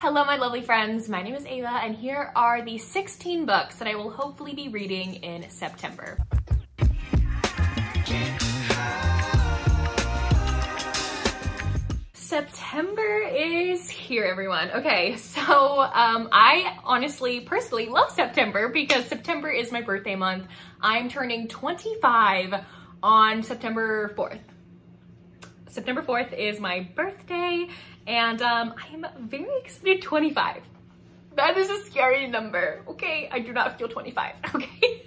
Hello, my lovely friends. My name is Ava, and here are the 16 books that I will hopefully be reading in September. September is here, everyone. Okay, so um, I honestly, personally love September because September is my birthday month. I'm turning 25 on September 4th. September 4th is my birthday and um, I am very excited 25. That is a scary number, okay? I do not feel 25, okay?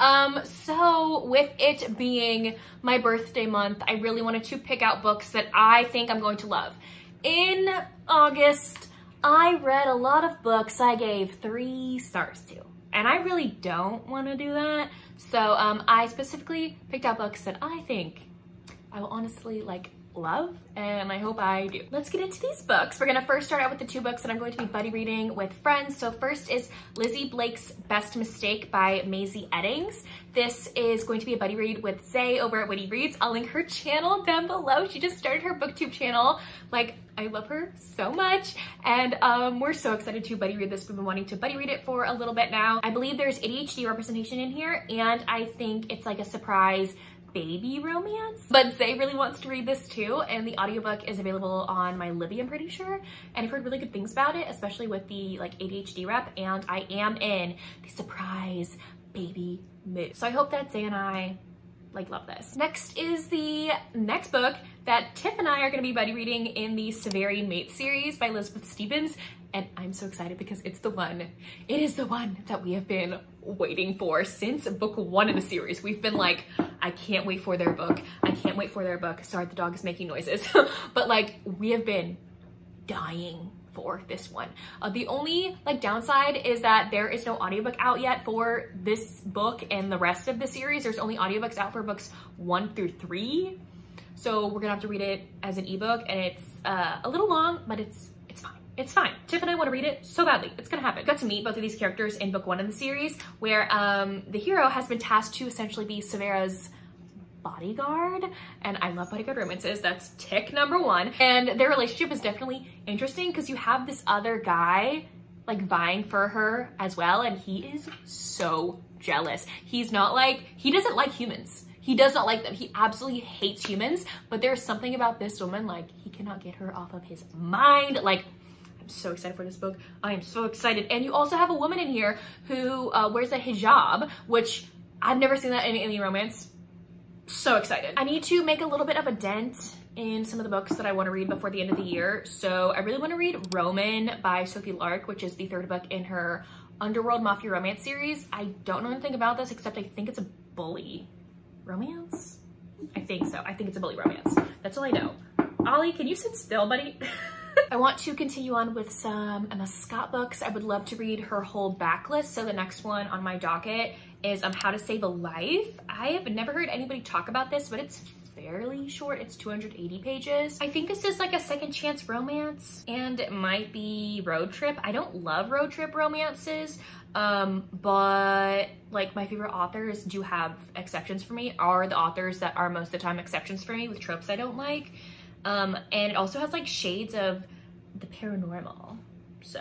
um, so with it being my birthday month, I really wanted to pick out books that I think I'm going to love. In August, I read a lot of books I gave three stars to. And I really don't want to do that. So um, I specifically picked out books that I think I will honestly like love and I hope I do. Let's get into these books. We're gonna first start out with the two books that I'm going to be buddy reading with friends. So first is Lizzie Blake's Best Mistake by Mazey Eddings. This is going to be a buddy read with Zay over at Whitty Reads. I'll link her channel down below. She just started her booktube channel. Like, I love her so much. And um, we're so excited to buddy read this. We've been wanting to buddy read it for a little bit now. I believe there's ADHD representation in here and I think it's like a surprise baby romance. But Zay really wants to read this too, and the audiobook is available on my Libby, I'm pretty sure. And I've heard really good things about it, especially with the like ADHD rep, and I am in the surprise baby mood. So I hope that Zay and I like love this. Next is the next book that Tiff and I are gonna be buddy reading in the Xiveri Mate series by Elizabeth Stephens. And I'm so excited because it's the one, it is the one that we have been waiting for since book one in the series. We've been like, I can't wait for their book. I can't wait for their book. Sorry, the dog is making noises. but like, we have been dying for this one. Uh, the only like downside is that there is no audiobook out yet for this book and the rest of the series. There's only audiobooks out for books one through three. So we're gonna have to read it as an ebook and it's uh, a little long, but it's it's fine. It's fine. Tiff and I want to read it so badly. It's gonna happen. Got to meet both of these characters in book one in the series where um, the hero has been tasked to essentially be Severa's bodyguard and I love bodyguard romances. That's tick number one. And their relationship is definitely interesting because you have this other guy like vying for her as well and he is so jealous. He's not like, he doesn't like humans. He does not like them. He absolutely hates humans, but there's something about this woman, like he cannot get her off of his mind. Like, I'm so excited for this book. I am so excited. And you also have a woman in here who uh, wears a hijab, which I've never seen that in any romance so excited. I need to make a little bit of a dent in some of the books that I want to read before the end of the year. So I really want to read Roman by Sophie Lark, which is the third book in her Underworld Mafia Romance series. I don't know anything about this except I think it's a bully romance. I think so. I think it's a bully romance. That's all I know. Ollie, can you sit still, buddy? I want to continue on with some Emma Scott books. I would love to read her whole backlist. So the next one on my docket is um, How to Save a Life. I have never heard anybody talk about this, but it's fairly short. It's 280 pages. I think this is like a second chance romance and it might be road trip. I don't love road trip romances, um, but like my favorite authors do have exceptions for me are the authors that are most of the time exceptions for me with tropes I don't like. Um, and it also has like shades of the paranormal. So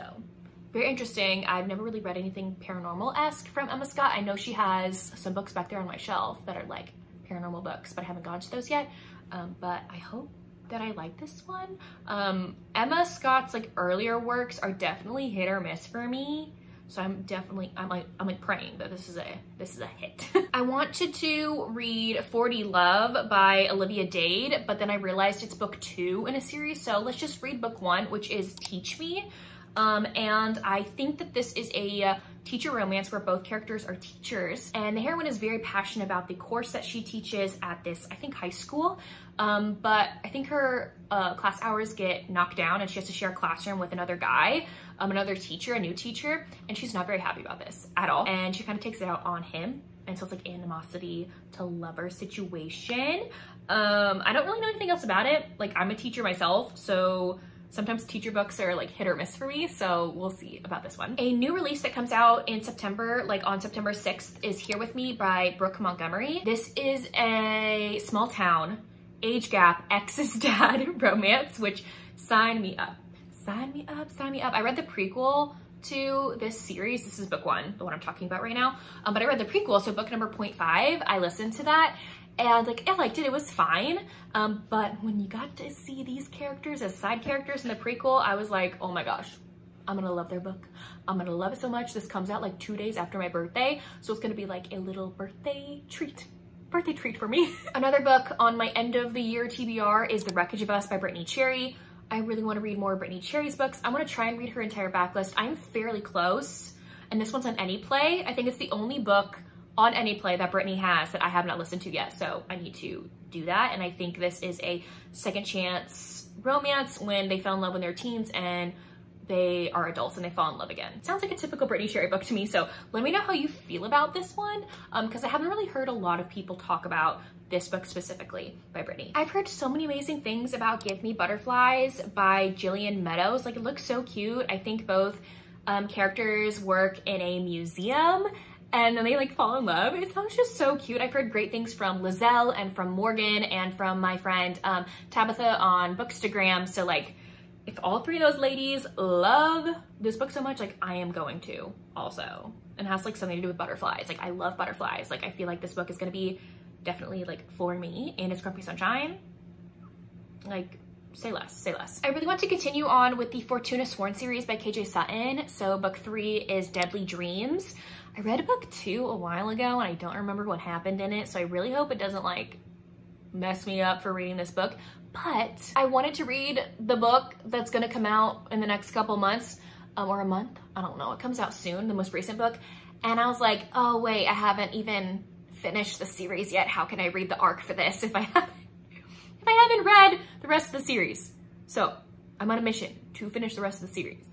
very interesting. I've never really read anything paranormal-esque from Emma Scott. I know she has some books back there on my shelf that are like paranormal books, but I haven't gone to those yet. Um, but I hope that I like this one. Um, Emma Scott's like earlier works are definitely hit or miss for me. So I'm definitely, I'm like, I'm like praying that this is a, this is a hit. I wanted to read 40-Love by Olivia Dade, but then I realized it's book two in a series. So let's just read book one, which is Teach Me. Um, and I think that this is a uh, teacher romance where both characters are teachers and the heroine is very passionate about the course that she teaches at this, I think high school. Um, but I think her uh, class hours get knocked down and she has to share a classroom with another guy, um, another teacher, a new teacher, and she's not very happy about this at all. And she kind of takes it out on him. And so it's like animosity to lover situation. Um, I don't really know anything else about it. Like I'm a teacher myself, so Sometimes teacher books are like hit or miss for me, so we'll see about this one. A new release that comes out in September, like on September 6th, is Here With Me by Brooke Montgomery. This is a small town, age gap, ex's dad romance, which sign me up sign me up, sign me up. I read the prequel to this series. This is book one, the one I'm talking about right now. Um, but I read the prequel, so book number 0.5, I listened to that and like I liked it, it was fine. Um, but when you got to see these characters as side characters in the prequel, I was like, oh my gosh, I'm gonna love their book. I'm gonna love it so much. This comes out like two days after my birthday, so it's gonna be like a little birthday treat birthday treat for me. Another book on my end of the year TBR is The Wreckage of Us by Brittainy Cherry. I really want to read more Brittainy Cherry's books. I want to try and read her entire backlist. I'm fairly close, and this one's on any play. I think it's the only book on any play that Brittainy has that I have not listened to yet, so I need to do that. And I think this is a second chance romance when they fell in love when they're teens and they are adults and they fall in love again. Sounds like a typical Brittainy Cherry book to me, so let me know how you feel about this one, because um, I haven't really heard a lot of people talk about this book specifically by Brittainy. I've heard so many amazing things about Give Me Butterflies by Jillian Meadows. Like, it looks so cute. I think both um, characters work in a museum and then they like fall in love. It sounds just so cute. I've heard great things from Lizelle and from Morgan and from my friend um, Tabitha on Bookstagram. So like, if all three of those ladies love this book so much, like I am going to also. And has like something to do with butterflies. Like I love butterflies. Like I feel like this book is gonna be definitely like for me and it's Grumpy Sunshine. Like say less, say less. I really want to continue on with the Fortuna Sworn series by KJ Sutton. So book three is Deadly Dreams. I read book two a while ago and I don't remember what happened in it. So I really hope it doesn't like mess me up for reading this book. But I wanted to read the book that's gonna come out in the next couple months um, or a month. I don't know. It comes out soon, the most recent book. And I was like, oh wait, I haven't even finished the series yet. How can I read the arc for this if I haven't, I haven't read the rest of the series? So I'm on a mission to finish the rest of the series.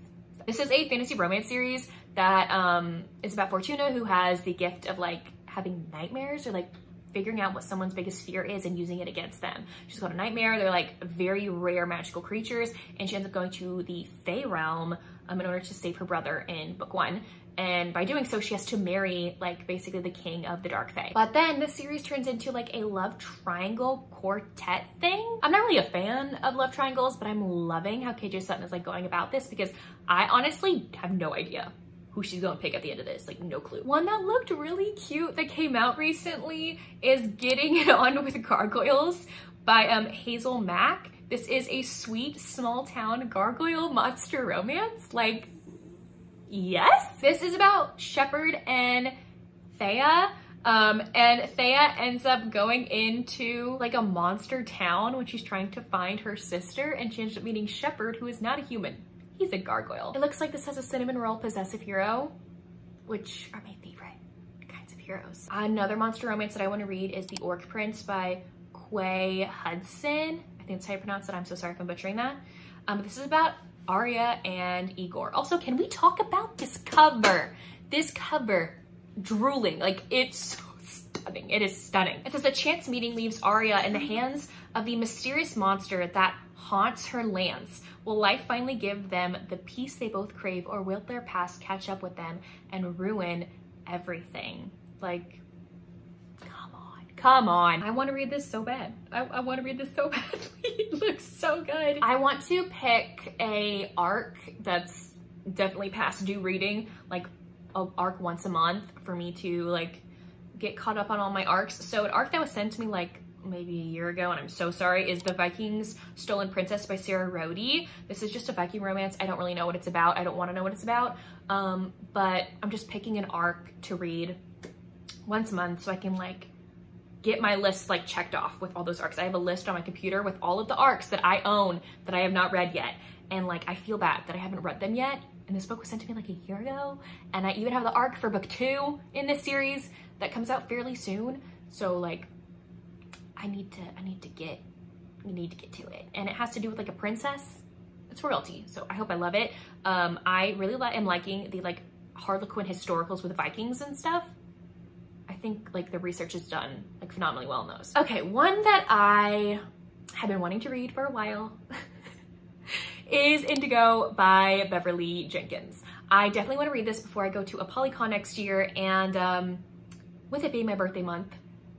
This is a fantasy romance series that um, is about Fortuna who has the gift of like having nightmares or like figuring out what someone's biggest fear is and using it against them. She's got a nightmare. They're like very rare magical creatures and she ends up going to the Fey realm um, in order to save her brother in book one. And by doing so, she has to marry like basically the king of the dark fae. But then the series turns into like a love triangle quartet thing. I'm not really a fan of love triangles, but I'm loving how KJ Sutton is like going about this because I honestly have no idea who she's gonna pick at the end of this, like no clue. One that looked really cute that came out recently is Getting It On With Gargoyles by um, Hazel Mack. This is a sweet small town gargoyle monster romance. Like yes. This is about Shepard and Thea. Um, and Thea ends up going into like a monster town when she's trying to find her sister and she ends up meeting Shepard who is not a human. He's a gargoyle. It looks like this has a cinnamon roll possessive hero, which are my favorite kinds of heroes. Another monster romance that I want to read is The Orc Prince by Quay Hudson. I think that's how you pronounce it. I'm so sorry if I'm butchering that. Um, this is about Arya and Igor. Also, can we talk about this cover? This cover, drooling. Like, it's so stunning. It is stunning. It says a chance meeting leaves Arya in the hands of the mysterious monster that haunts her lands. Will life finally give them the peace they both crave or will their past catch up with them and ruin everything? Like, Come on. I want to read this so bad. I, I want to read this so badly. it looks so good. I want to pick a arc that's definitely past due reading, like a arc once a month for me to like get caught up on all my arcs. So an arc that was sent to me like maybe a year ago, and I'm so sorry, is The Vikings Stolen Princess by Sarah Rodi. This is just a Viking romance. I don't really know what it's about. I don't want to know what it's about, um, but I'm just picking an arc to read once a month so I can like get my list like checked off with all those arcs. I have a list on my computer with all of the arcs that I own that I have not read yet. And like, I feel bad that I haven't read them yet. And this book was sent to me like a year ago. And I even have the arc for book two in this series that comes out fairly soon. So like, I need to, I need to get, I need to get to it. And it has to do with like a princess. It's royalty. So I hope I love it. Um, I really am liking the like Harlequin historicals with Vikings and stuff. I think like the research is done like phenomenally well in those. Okay, one that I have been wanting to read for a while is Indigo by Beverly Jenkins. I definitely want to read this before I go to ApollyCon next year and um, with it being my birthday month,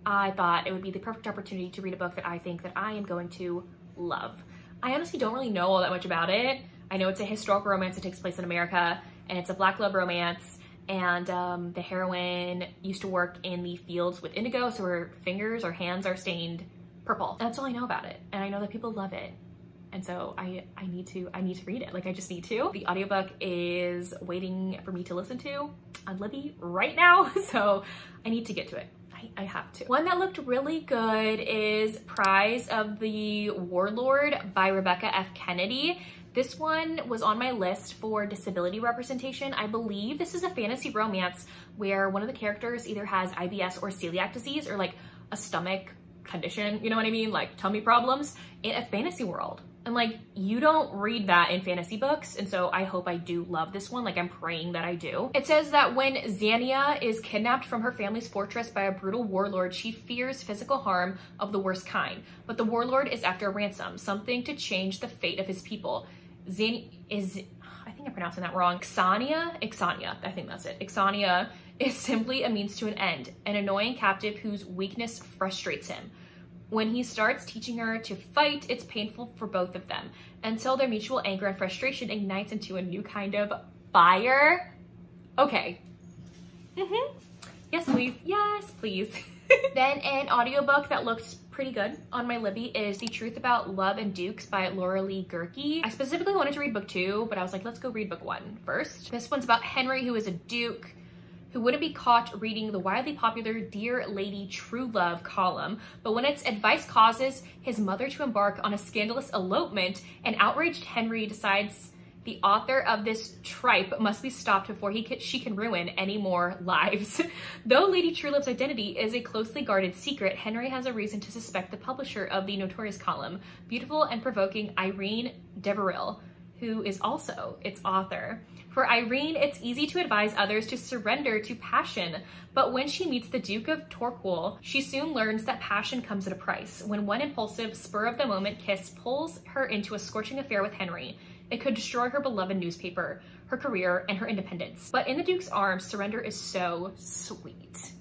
I thought it would be the perfect opportunity to read a book that I think that I am going to love. I honestly don't really know all that much about it. I know it's a historical romance that takes place in America and it's a black love romance and um, the heroine used to work in the fields with indigo so her fingers or hands are stained purple. That's all I know about it and I know that people love it and so I, I need to I need to read it like I just need to. The audiobook is waiting for me to listen to on Libby right now so I need to get to it. I, I have to. One that looked really good is Prize of the Warlord by Rebecca F. Kenney. This one was on my list for disability representation. I believe this is a fantasy romance where one of the characters either has IBS or celiac disease or like a stomach condition, you know what I mean? Like tummy problems in a fantasy world. And like, you don't read that in fantasy books. And so I hope I do love this one. Like I'm praying that I do. It says that when Xania is kidnapped from her family's fortress by a brutal warlord, she fears physical harm of the worst kind. But the warlord is after a ransom, something to change the fate of his people. Xania is, I think I'm pronouncing that wrong. Ixania, Ixania, I think that's it. Ixania is simply a means to an end, an annoying captive whose weakness frustrates him. When he starts teaching her to fight, it's painful for both of them until their mutual anger and frustration ignites into a new kind of fire. Okay. Mm-hmm. Yes, please. Yes, please. then an audiobook that looks pretty good on my Libby is The Truth About Love and Dukes by Laura Lee Guhrke. I specifically wanted to read book two, but I was like, let's go read book one first. This one's about Henry, who is a duke who wouldn't be caught reading the widely popular Dear Lady True Love column, but when its advice causes his mother to embark on a scandalous elopement, an outraged Henry decides the author of this tripe must be stopped before he can, she can ruin any more lives. Though Lady Truelove's identity is a closely guarded secret, Henry has a reason to suspect the publisher of the notorious column, beautiful and provoking Irene Deverell, who is also its author. For Irene, it's easy to advise others to surrender to passion, but when she meets the Duke of Torquil, she soon learns that passion comes at a price. When one impulsive, spur-of-the-moment kiss pulls her into a scorching affair with Henry, it could destroy her beloved newspaper, her career, and her independence. But in the Duke's arms, surrender is so sweet.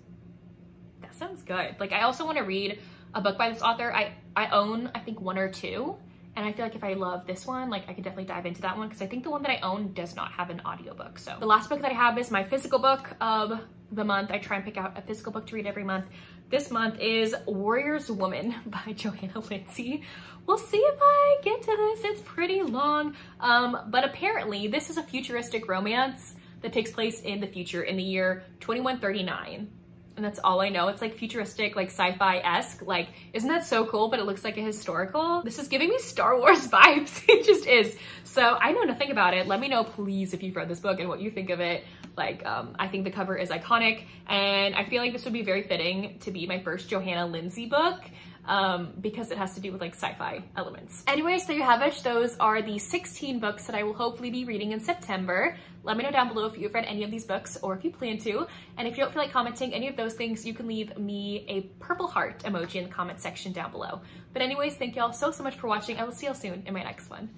That sounds good. Like, I also want to read a book by this author. I, I own, I think, one or two. And I feel like if I love this one, like I could definitely dive into that one because I think the one that I own does not have an audiobook. So the last book that I have is my physical book of the month. I try and pick out a physical book to read every month. This month is Warrior's Woman by Johanna Lindsey. We'll see if I get to this. It's pretty long. Um, but apparently this is a futuristic romance that takes place in the future in the year 2139 and that's all I know. It's like futuristic, like sci-fi-esque. Like, isn't that so cool? But it looks like a historical. This is giving me Star Wars vibes. it just is. So I know nothing about it. Let me know, please, if you've read this book and what you think of it. Like, um, I think the cover is iconic and I feel like this would be very fitting to be my first Johanna Lindsey book um, because it has to do with like sci-fi elements. Anyways, there you have it. Those are the 16 books that I will hopefully be reading in September. Let me know down below if you've read any of these books or if you plan to. And if you don't feel like commenting any of those things, you can leave me a purple heart emoji in the comment section down below. But anyways, thank y'all so, so much for watching. I will see y'all soon in my next one.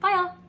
Bye y'all.